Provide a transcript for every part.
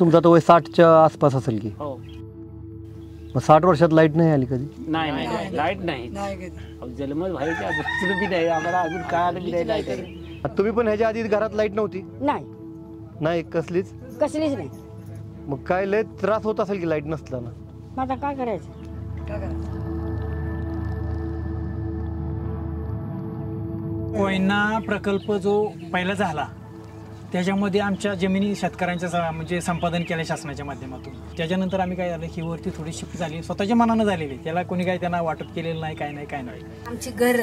तुमचा तो वय साठच्या आसपास असेल की? हो. मग साठ वर्षात लाइट नाही आली कधी? नाही नाही नाही. लाइट नाही. नाही कधी. अहो, जन्मच व्हायच्या अगोदर बी नाही आम्हाला अजून काय आलं बी नाही लाइट आता तुम्ही पण ह्याच्या आधी घरात लाइट नव्हती? नाही. नाही कसलीच? कसलीच नाही. मग काय लय त्रास होत असेल की लाइट नसताना? मग आता काय करायचं काय करायचं? कोयना प्रकल्प जो पहिला झाला त्याच्यामध्ये आमच्या जमिनी शेतकऱ्यांच्या स- म्हणजे संपादन केलं शासनाच्या माध्यमातून. त्याच्यानंतर आम्ही काय झालं ही वरती थोडी शिफ्ट झाली. स्वतःच्या मनानं झालेली. त्याला कोणी काय त्यांना वाटप केलेलं नाही काय नाही काय नाही. आमची घर.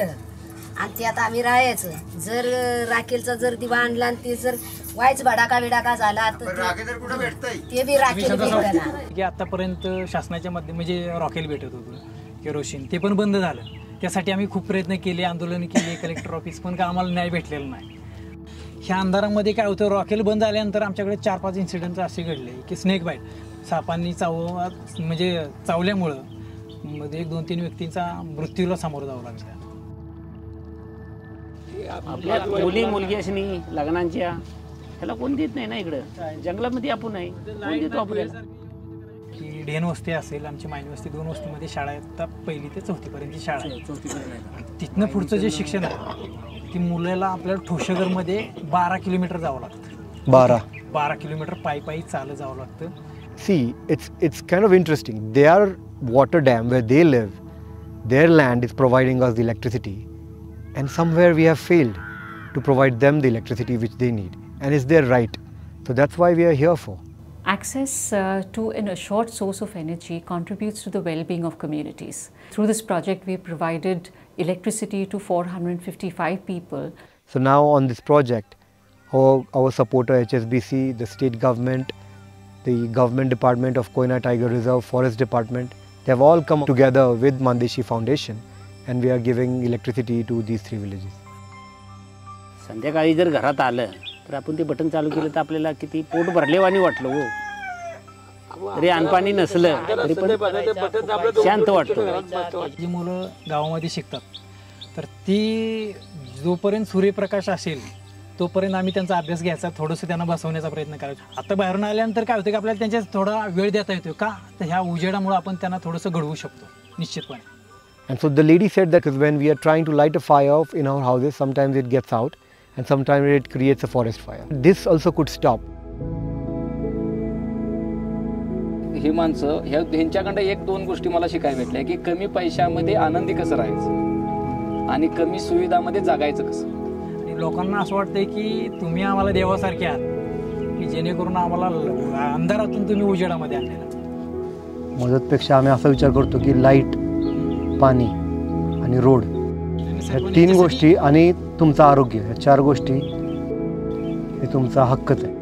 आणि ते आता आम्ही राहायचं. जर राखेलचा जर दिवा आणला आणि ते जर वायच भडाका बिडाका झाला तर ते- ते बी राखेल भेटणार की आतापर्यंत शासनाच्या माध्यम म्हणजे रॉकेल भेटत होतं केरोसिन. ते पण बंद झालं. त्यासाठी आम्ही खूप प्रयत्न केले आंदोलन केले कलेक्टर ऑफिस पण काय आम्हाला न्याय भेटलेला नाही. ह्या अंधारामध्ये काय होतं रॉकेल बंद झाल्यानंतर आमच्याकडे चार पाच इन्सिडेंट असे घडले. की स्नेक बाईट सापांनी चाव म्हणजे चावल्यामुळं मध्ये एक दोन तीन व्यक्तींचा मृत्यूला सामोरं जावं लागलं. आपल्या मुली मुलगी असणी लग्नांच्या. ह्याला कोण देत नाही ना इकडं? जंगलामध्ये आपण आहे. कोण देतो आपल्याला? की ढेन वस्ती असेल आमची मायनी वस्ती दोन वस्तीमध्ये शाळा आहेत. आता पहिली ते चौथीपर्यंतची शाळा आहे. तिथनं पुढचं जे शिक्षण आहे की मुलाला आपल्याला ठोशगरमध्ये बारा किलोमीटर जावं लागतं बारा बारा किलोमीटर पायी पायी चालत जावं लागतं See, it's it's kind of interesting. Their water dam where they live, their land is providing us the electricity, and somewhere we have failed to provide them the electricity which they need, and it's their right. So that's why we are here for. Access uh, to an assured source of energy contributes to the well being of communities. Through this project, we provided electricity to 455 people. So now on this project, our, our supporter HSBC, the state government, the government department of Koina Tiger Reserve, Forest Department, they have all come together with Mandeshi Foundation, and we are giving electricity to these three villages. संध्याकाळी जर घरात आलं तर आपण ते button चालू केलं तर आपल्याला किती पोट भरलेवानी वाटलं हो तरी अनपाणी नसलं तरी पण शांत वाटतं जी मुलं गावामध्ये शिकतात तर ती जोपर्यंत सूर्यप्रकाश असेल तोपर्यंत आम्ही त्यांचा अभ्यास घ्यायचा थोडंसं त्यांना बसवण्याचा प्रयत्न करायचो आता बाहेरून आल्यानंतर काय होतं की आपल्याला त्यांच्या थोडा वेळ देता येतो का तर ह्या उजेडामुळे आपण त्यांना थोडंसं घडवू शकतो निश्चितपणे And so the lady said that because when we are trying to light a fire in our houses, sometimes it gets out and sometimes it creates a forest fire. This also could stop. ही माणसं ह्या ह्यांच्याकडं एक दोन गोष्टी मला शिकायला भेटल्या की कमी पैशामध्ये आनंदी कसं राहायचं? आणि कमी सुविधामध्ये जगायचं कसं? आणि लोकांना असं वाटतंय की तुम्ही आम्हाला देवासारखे आहात की जेणेकरून आम्हाला अंधारातून तुम्ही उजेडामध्ये आणलेला मदतपेक्षा आम्ही असा विचार करतो की लाइट पाणी आणि रोड ह्या तीन गोष्टी आणि तुमचं आरोग्य ह्या चार गोष्टी हे तुमचा हक्कच आहे.